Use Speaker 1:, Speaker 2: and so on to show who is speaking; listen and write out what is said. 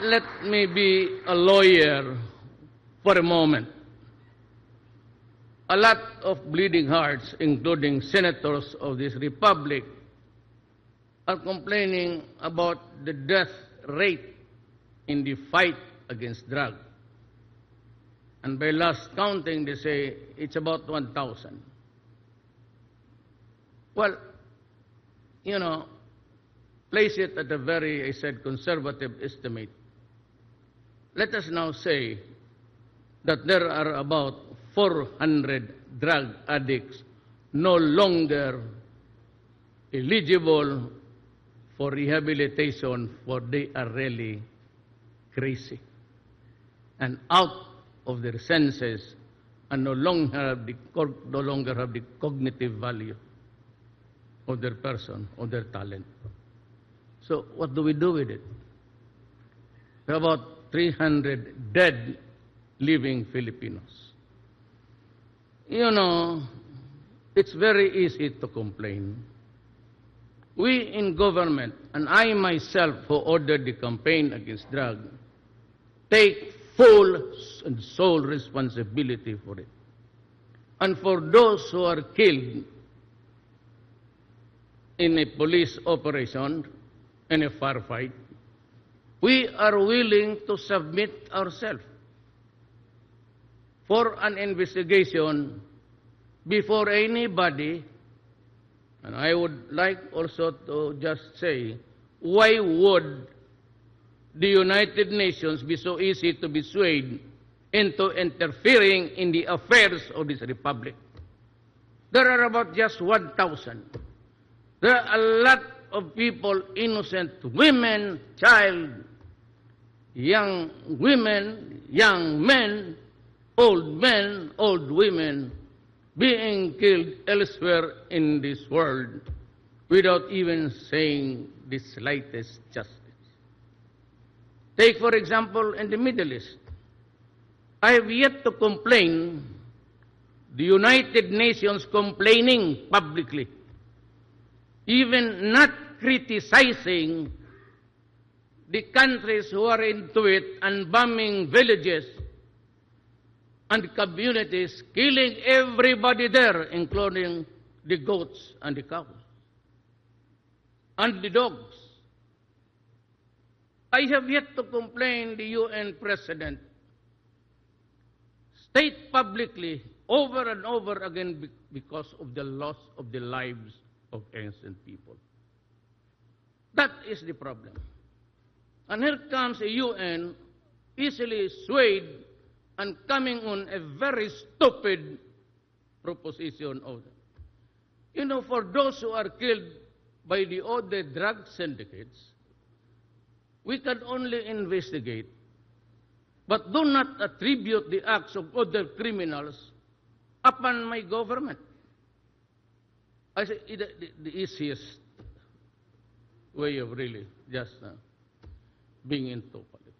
Speaker 1: let me be a lawyer for a moment. A lot of bleeding hearts, including senators of this republic, are complaining about the death rate in the fight against drug. And by last counting, they say it's about 1,000. Well, you know, place it at a very, I said, conservative estimate. Let us now say that there are about 400 drug addicts no longer eligible for rehabilitation for they are really crazy and out of their senses and no longer have the, no longer have the cognitive value of their person, of their talent. So what do we do with it? About 300 dead living Filipinos. You know, it's very easy to complain. We in government, and I myself who ordered the campaign against drug, take full and sole responsibility for it. And for those who are killed in a police operation, in a firefight, we are willing to submit ourselves for an investigation before anybody, and I would like also to just say, why would the United Nations be so easy to be swayed into interfering in the affairs of this republic? There are about just 1,000. There are a lot of people, innocent women, child, young women, young men, old men, old women, being killed elsewhere in this world without even saying the slightest justice. Take, for example, in the Middle East. I have yet to complain, the United Nations complaining publicly, even not criticizing the countries who are into it and bombing villages and communities, killing everybody there, including the goats and the cows and the dogs. I have yet to complain the UN President state publicly over and over again because of the loss of the lives of innocent people. That is the problem. And here comes a UN easily swayed and coming on a very stupid proposition of them. You know, for those who are killed by the other drug syndicates, we can only investigate, but do not attribute the acts of other criminals upon my government. I say the, the, easiest way of really just uh, being into politics.